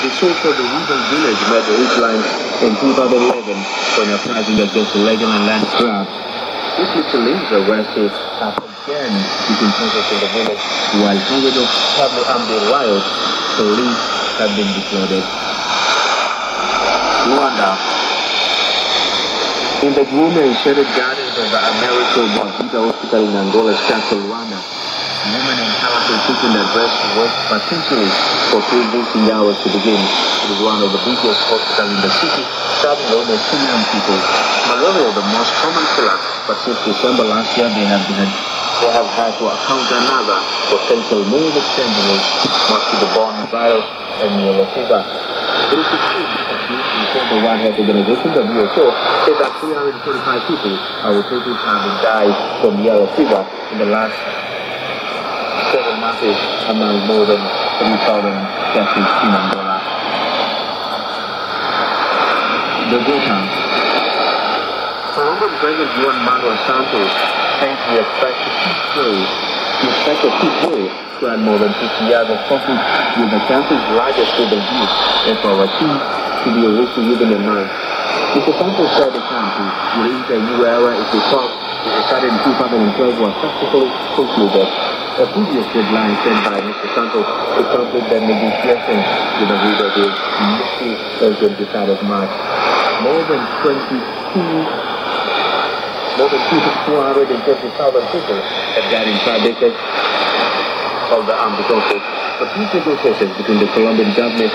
The so-called River Village met the Ridgeline in 2011 when a against the legend and land grab. These killings arrested have again between protesters in the village while hundreds of heavily armed riots police have been deployed. Luanda. In the gloomy and shaded gardens of the Americo Boavida Hospital in Angola's capital, Luanda, women and houses seeking their breast work particularly for three wasting hours to begin. It is one of the biggest hospitals in the city, serving almost 2 million people. Malaria is the most common killer, but since December last year, they have been they have had to account another potential new extensions mosquito-borne virus and yellow fever. It is the the World Health Organization, the WHO, said that 345 people are reported to have died from yellow fever in the last months among more than 3,000 cases in Angola. Bogota. Colombian President Juan Manuel Santos says we expect to keep through. We expect to keep through to add more than 50 years of conflict with the country's largest civil youth and for our team to be a race within a month. Mr. Santos said the country will enter a new era if the talk is decided in 2012 was successfully concluded. A previous deadline set by Mr. Santos to complete the negotiations with the mostly as the decide of March. More than 22 more than 450,000 people have died in five of the armed conflict. The peace negotiations between the Colombian government